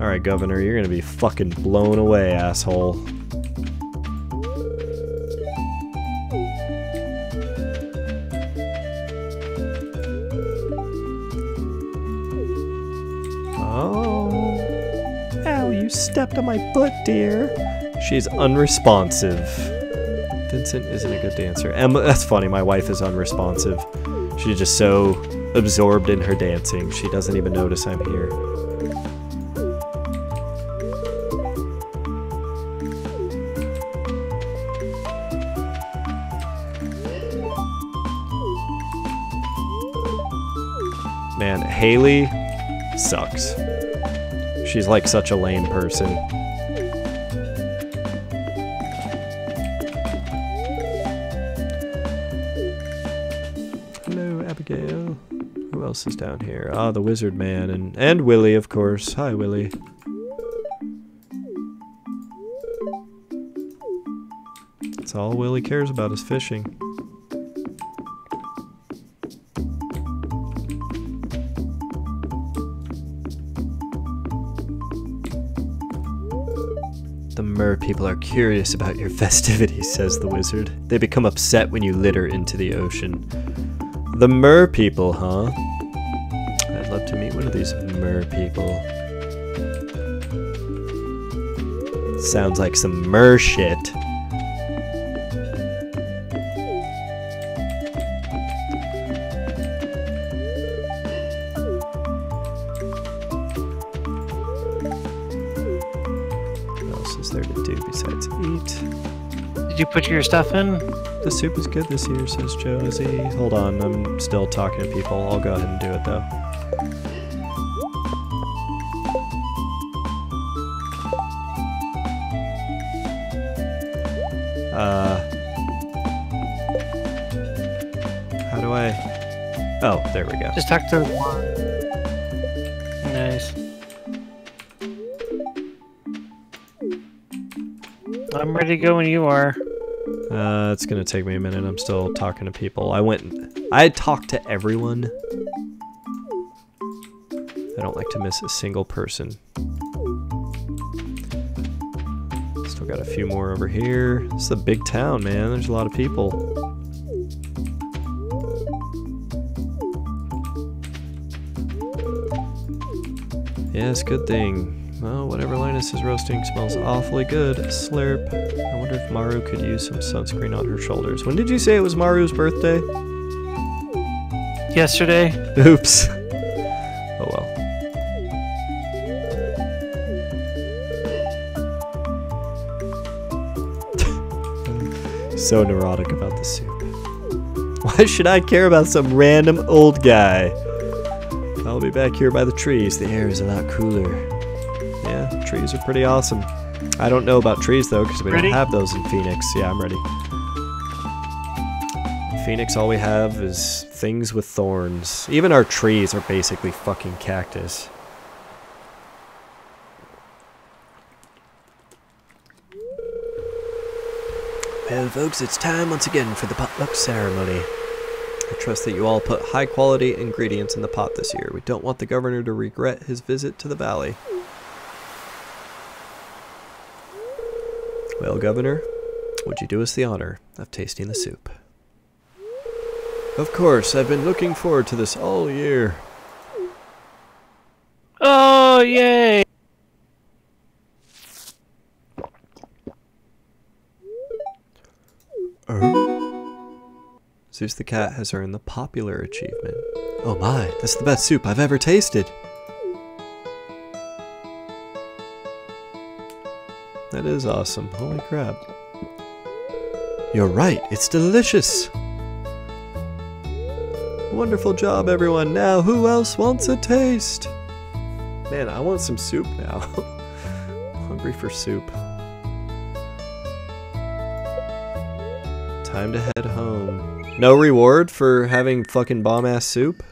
Alright, Governor, you're gonna be fucking blown away, asshole. Oh. You stepped on my foot, dear. She's unresponsive. Vincent isn't a good dancer. Emma, that's funny, my wife is unresponsive. She's just so absorbed in her dancing, she doesn't even notice I'm here. Man, Haley sucks. She's like such a lame person. Hello, Abigail. Who else is down here? Ah, the wizard man and and Willy, of course. Hi, Willy. That's all Willy cares about is fishing. Mer people are curious about your festivities, says the wizard. They become upset when you litter into the ocean. The mer people, huh? I'd love to meet one of these mer people. Sounds like some mer shit. Else is there to do besides eat? Did you put your stuff in? The soup is good this year, says Josie. Hold on, I'm still talking to people. I'll go ahead and do it though. Uh. How do I. Oh, there we go. Just talk to I'm ready to go when you are. Uh, it's gonna take me a minute. I'm still talking to people. I went. I talked to everyone. I don't like to miss a single person. Still got a few more over here. It's a big town, man. There's a lot of people. Yes, good thing. Well, whatever Linus is roasting smells awfully good. Slurp. I wonder if Maru could use some sunscreen on her shoulders. When did you say it was Maru's birthday? Yesterday, Oops. Oh well. so neurotic about the soup. Why should I care about some random old guy? I'll be back here by the trees. The air is a lot cooler. Yeah, trees are pretty awesome. I don't know about trees though, because we Ready? don't have those in Phoenix. Yeah, I'm ready. In Phoenix, all we have is things with thorns. Even our trees are basically fucking cactus. Well, folks, it's time once again for the potluck ceremony. I trust that you all put high quality ingredients in the pot this year. We don't want the governor to regret his visit to the valley. Well, Governor, would you do us the honor of tasting the soup? Of course, I've been looking forward to this all year. Oh, yay! Er? Zeus the cat has earned the popular achievement. Oh my, that's the best soup I've ever tasted. That is awesome. Holy crap. You're right, it's delicious. Wonderful job, everyone. Now, who else wants a taste? Man, I want some soup now. Hungry for soup. Time to head home. No reward for having fucking bomb ass soup?